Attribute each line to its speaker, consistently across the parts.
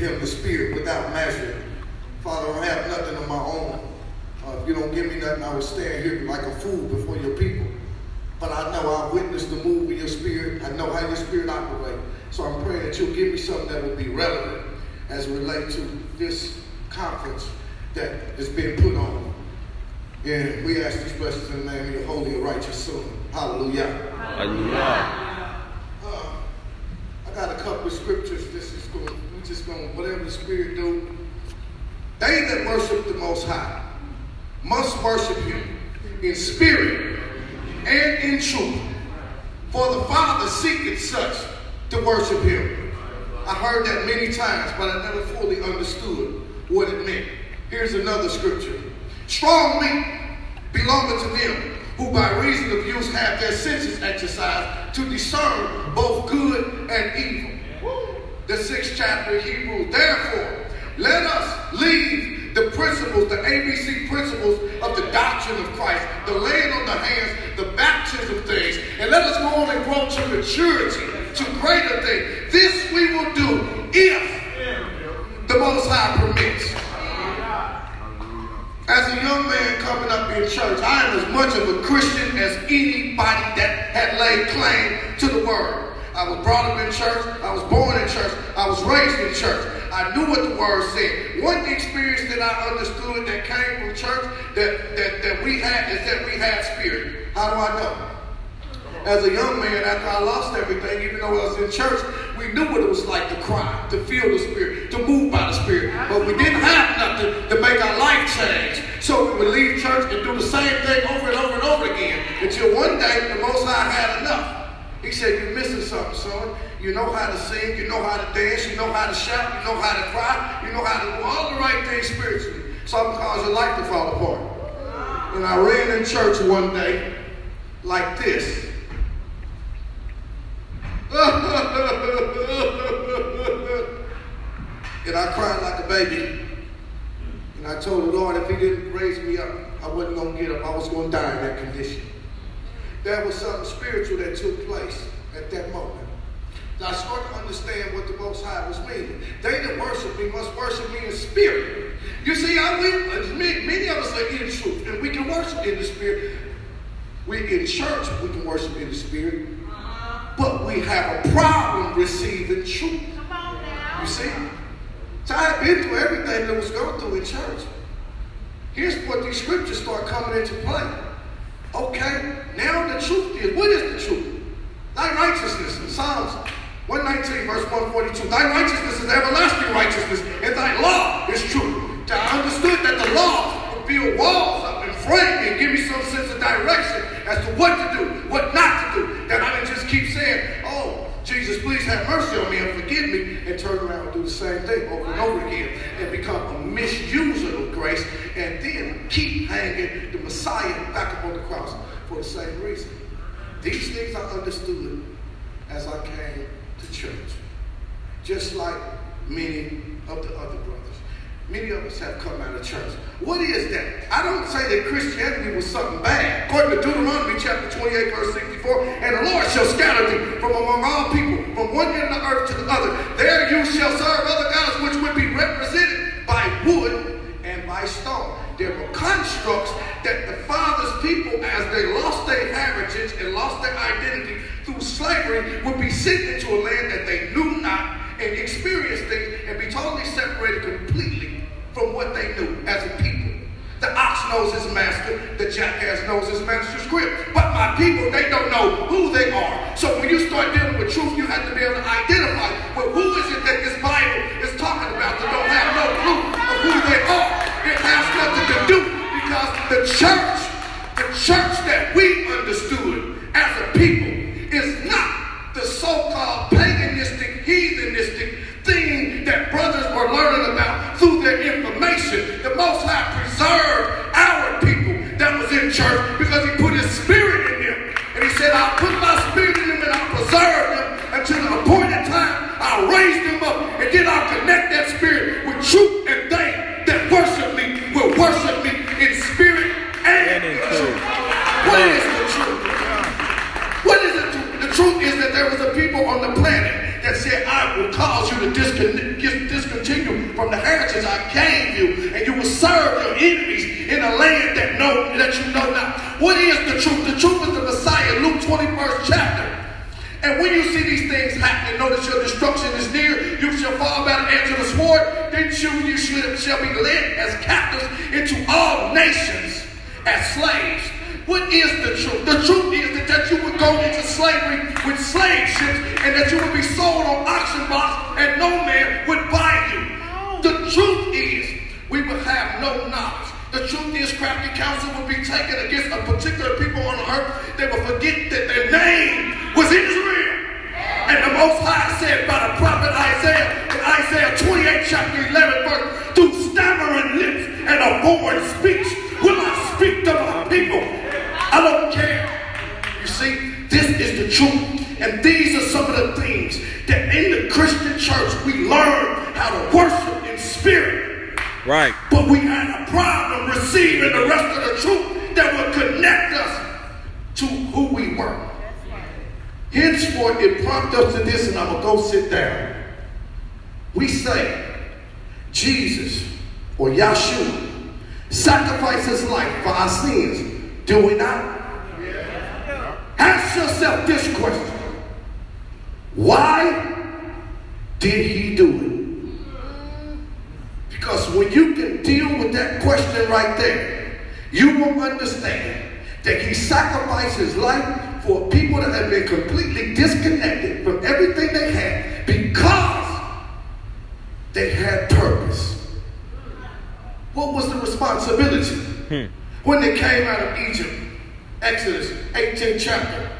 Speaker 1: him the Spirit without measure. Father, I don't have nothing of my own. Uh, if you don't give me nothing, I will stand here like a fool before your people. But I know I witnessed the move of your spirit. I know how your spirit operates. So I'm praying that you'll give me something that will be relevant as it relates to this conference that is being put on. And we ask these blessings in the name of your holy and righteous son. Hallelujah.
Speaker 2: Hallelujah.
Speaker 1: Uh, I got a couple of scriptures. This is going, we just going, whatever the Spirit do. They that worship the Most High must worship Him in spirit and in truth. For the Father seeketh such to worship Him. I heard that many times, but I never fully understood what it meant. Here's another scripture. Strong meat belongeth to them who by reason of use have their senses exercised to discern both good and evil. The sixth chapter of Hebrews. Therefore, let us leave the principles, the ABC principles of the doctrine of Christ, the laying on the hands, the baptism of things, and let us go on and grow to maturity, to greater things. This we will do if the Most High permits. As a young man coming up in church, I am as much of a Christian as anybody that had laid claim to the word. I was brought up in church. I was born in church. I was raised in church. I knew what the word said. One experience that I understood that came from church that, that, that we had is that we had spirit. How do I know? As a young man, after I lost everything, even though I was in church, we knew what it was like to cry, to feel the Spirit, to move by the Spirit. But we didn't have nothing to make our life change. So we would leave church and do the same thing over and over and over again until one day the Most High had enough. He said, You're missing something, son. You know how to sing, you know how to dance, you know how to shout, you know how to cry, you know how to do all the right things spiritually. Something cause your life to fall apart. And I ran in church one day like this. and I cried like a baby. And I told the Lord if he didn't raise me up, I wasn't going to get up. I was going to die in that condition. There was something spiritual that took place at that moment. I start to understand what the Most High was meaning. They that worship me must worship me in spirit. You see, I, we, uh, many of us are in truth, and we can worship in the spirit. We in church, we can worship in the spirit. But we have a problem receiving truth. You see? So I've been through everything that was going through in church. Here's what these scriptures start coming into play. Okay, now the truth is, what is the truth? Thy righteousness in Psalms 119, verse 142. Thy righteousness is everlasting righteousness, and thy law is true. I understood that the law would build walls up and frame me and give me some sense of direction as to what to do, what not to do. That I didn't just keep saying, oh, Jesus, please have mercy on me and forgive me, and turn around and do the same thing over and over again and become a misuser of grace and then keep hanging the Messiah back up on the cross for the same reason. These things I understood as I came to church, just like many of the other brothers. Many of us have come out of church. What is that? I don't say that Christianity was something bad. According to Deuteronomy chapter 28, verse 64, and the Lord shall scatter thee from among all people, from one end of the earth to the other. There you shall serve other gods which would be represented by wood and by stone. There were constructs that the father's people, as they lost their heritage and lost their identity through slavery, would be sent into a land that they knew not and experience things and be totally separated completely from what they knew as a people. The ox knows his master, the jackass knows his master's grip. But my people, they don't know who they are. So when you thing that brothers were learning about through their information. The Most High preserved our people that was in church because he put his spirit in them. And he said, I'll put my spirit in them and I'll preserve them until the appointed time. I'll raise them up and then I'll connect that spirit with truth I gave you, and you will serve your enemies in a land that know that you know not. What is the truth? The truth is the Messiah, Luke 21st chapter. And when you see these things happening, notice your destruction is near. You shall fall by the edge of the sword. Then you, you should, shall be led as captives into all nations as slaves. What is the truth? The truth is that, that you would go into slavery with slave ships and that you would be sold on auction blocks and no man would buy you. The truth is we would no knowledge. The truth is crafty counsel will be taken against a particular people on earth. They will forget that their name was Israel. And the Most High said by the prophet Isaiah in Isaiah 28, chapter 11, verse, through stammering lips and a foreign speech will I speak to my people. I don't care. You see, this is the truth. And these are some of the things that in the Christian church we learn how to worship in spirit.
Speaker 2: Right.
Speaker 1: But we had a problem receiving the rest of the truth that would connect us to who we were. Henceforth, it prompted us to this, and I'm going to go sit down. We say, Jesus or Yahshua sacrificed his life for our sins. Do we not? Ask yourself this question. Why did he do it? Because when you can deal with that question right there, you will understand that he sacrificed his life for people that have been completely disconnected from everything they had because they had purpose. What was the responsibility? Hmm. When they came out of Egypt, Exodus 18 chapter,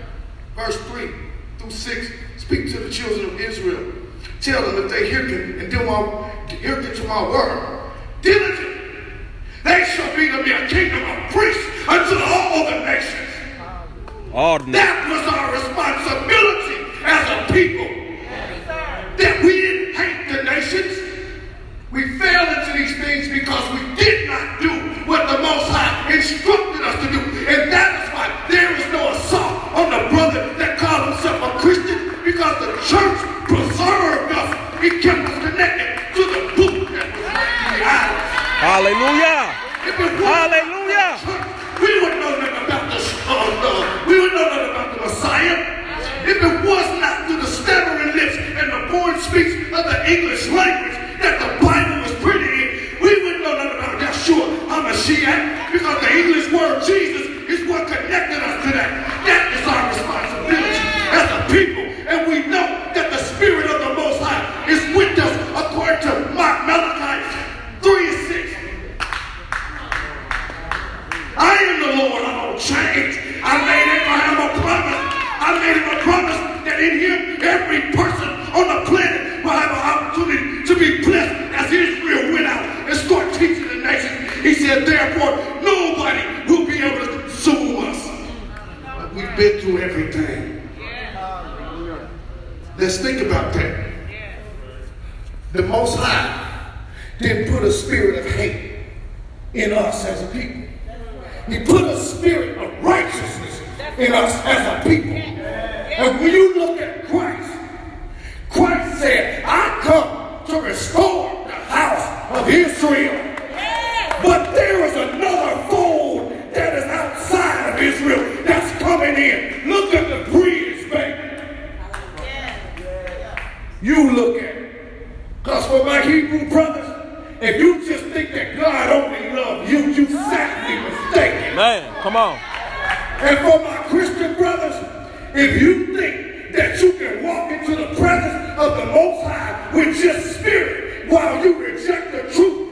Speaker 1: verse 3 through 6, speak to the children of Israel. Tell them if they hearken and do my hearken to my word, diligent, they shall be to me a kingdom of priests unto all the nations.
Speaker 2: Ordinary.
Speaker 1: That was our responsibility as a people. That we didn't hate the nations. We fell into these things because we did not do what the Most High instructed us to do. And that is why there is no assault on the brother that called himself a Christian because the church preserved us. It kept us connected to the book that was written in the eyes.
Speaker 2: Hallelujah.
Speaker 1: If it wasn't
Speaker 2: Hallelujah.
Speaker 1: for the church, we would know nothing about the uh, we would know nothing about the Messiah. If it was not through the stammering lips and the foreign speech of the English language that the Bible was printed in, we wouldn't know nothing about Yeshua HaMashiach because the English word Jesus is what connected us to that. That is our responsibility as a people. And we know said, therefore, nobody will be able to sue us. But we've been through everything. Let's think about that. The Most High didn't put a spirit of hate in us as a people. He put a spirit of righteousness in us as a people. And when you look at You look at it. Because for my Hebrew brothers, if you just think that God only loves you, you sadly mistaken.
Speaker 2: Man, come on.
Speaker 1: And for my Christian brothers, if you think that you can walk into the presence of the Most High with just spirit while you reject the truth,